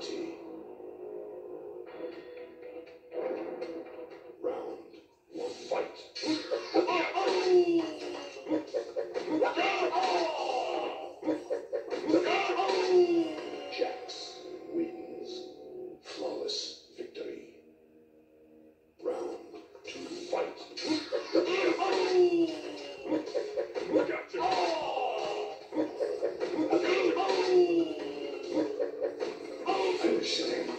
Fatality. Finish